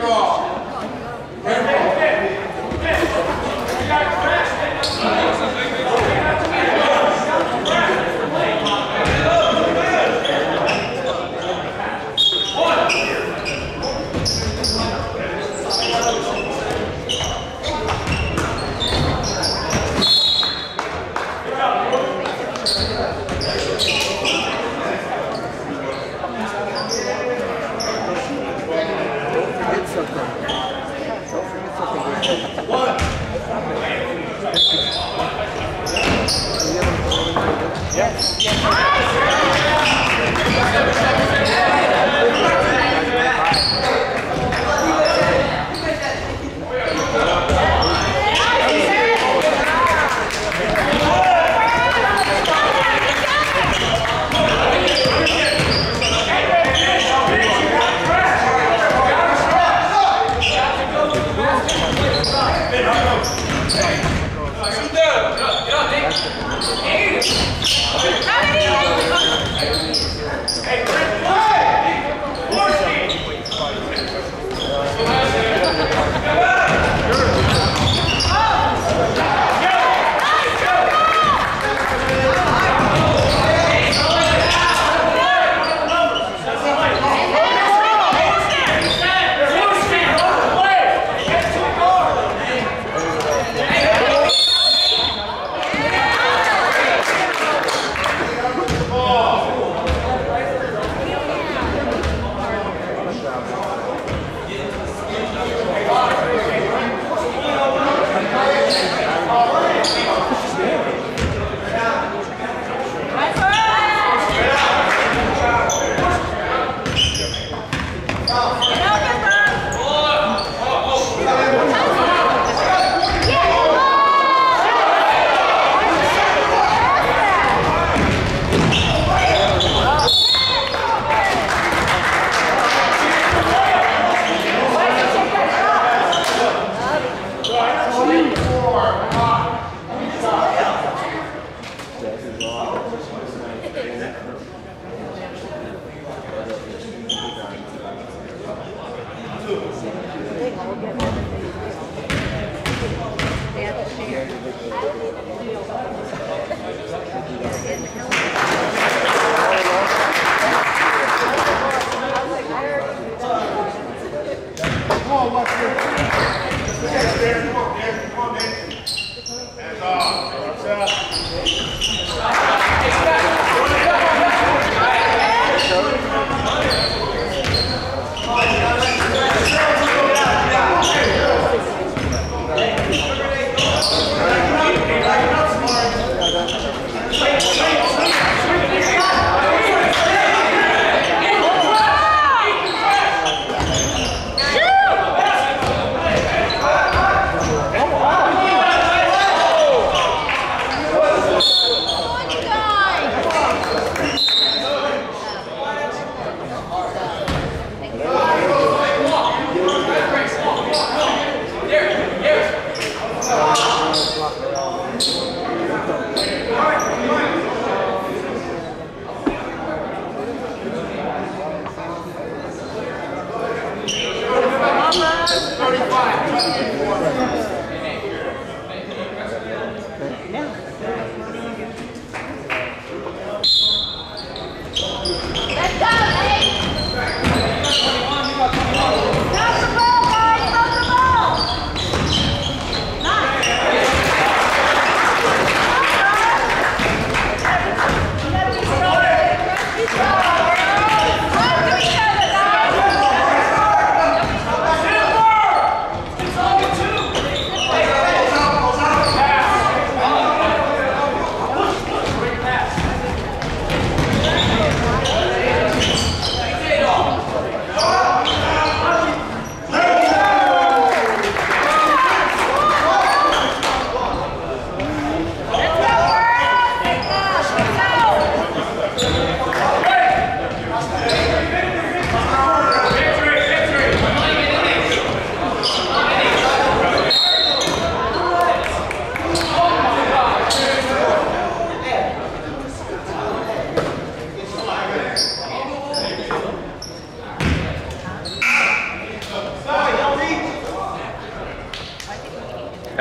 Lord. Yes. yes. Thank you.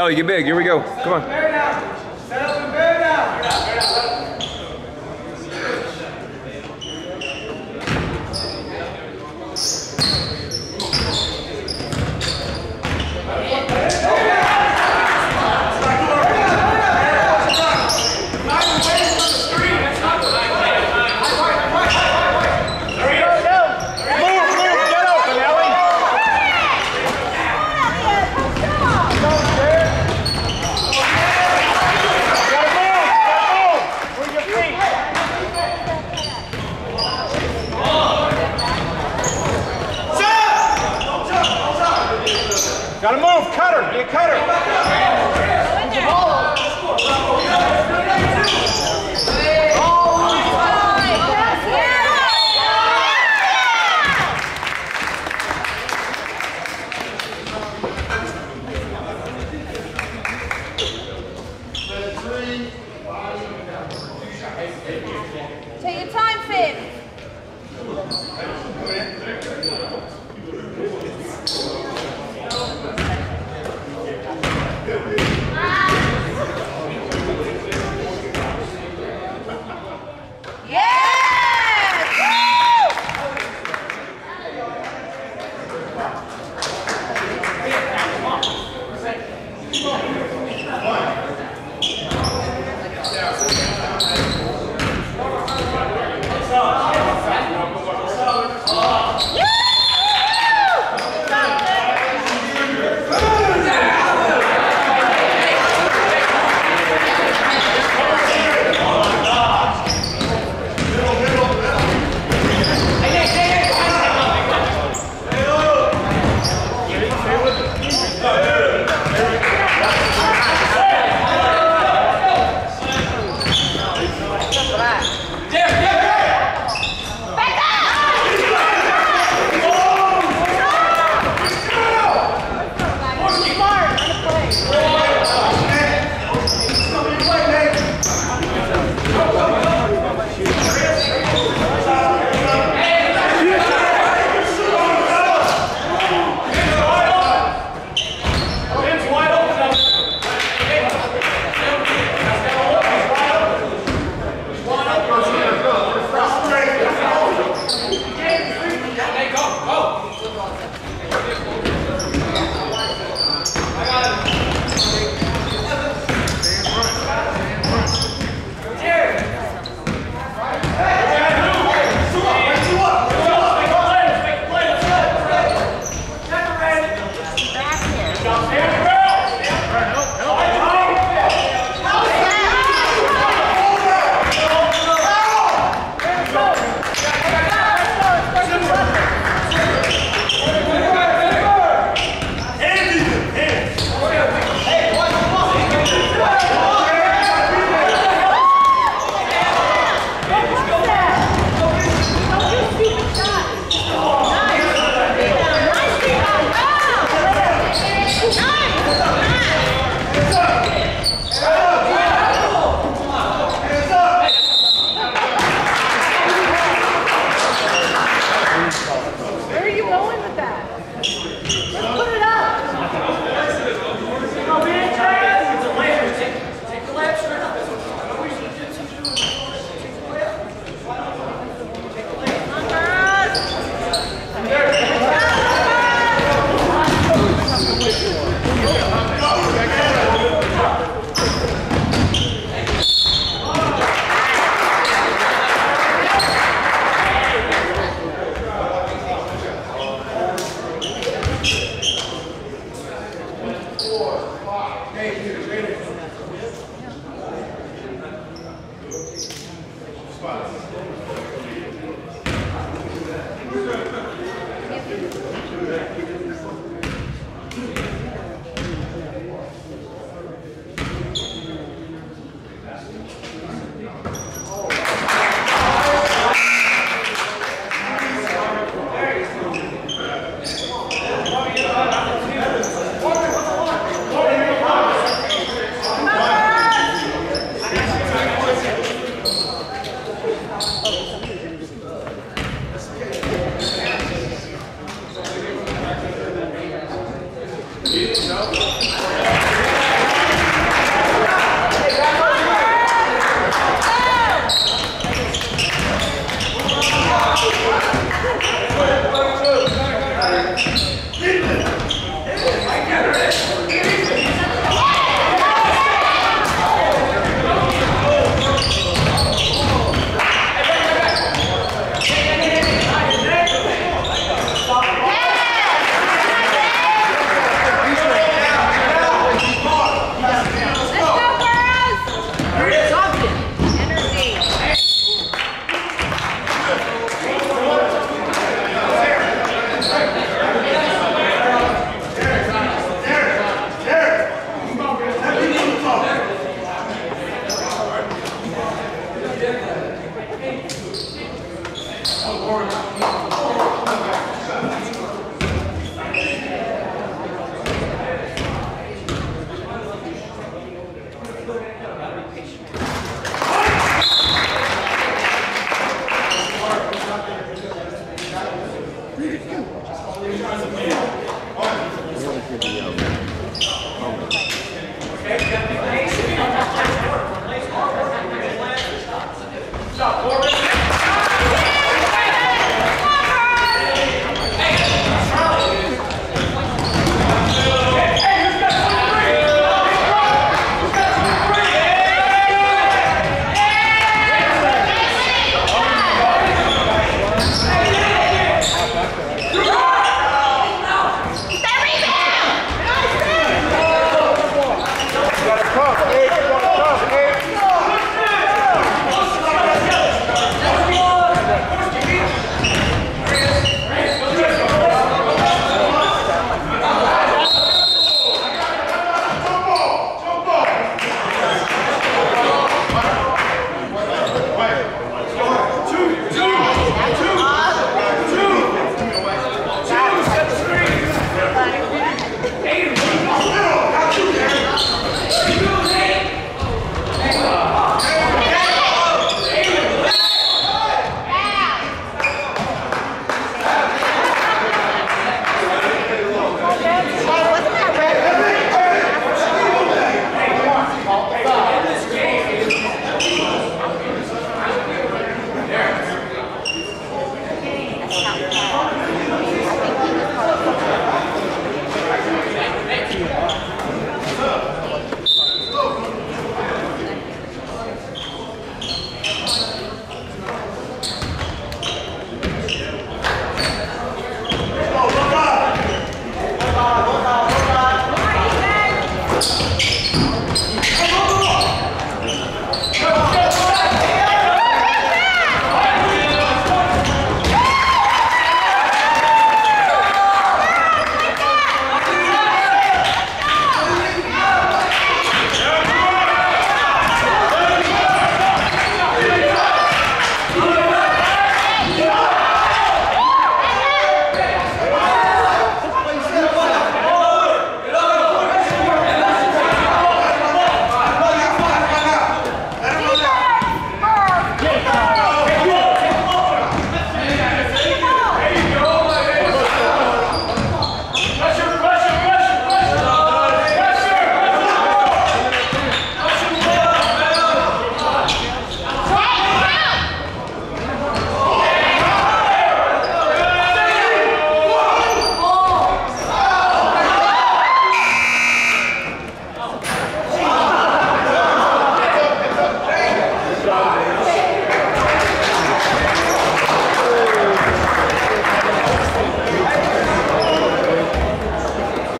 Oh, Ellie, get big. Here we go. Come on.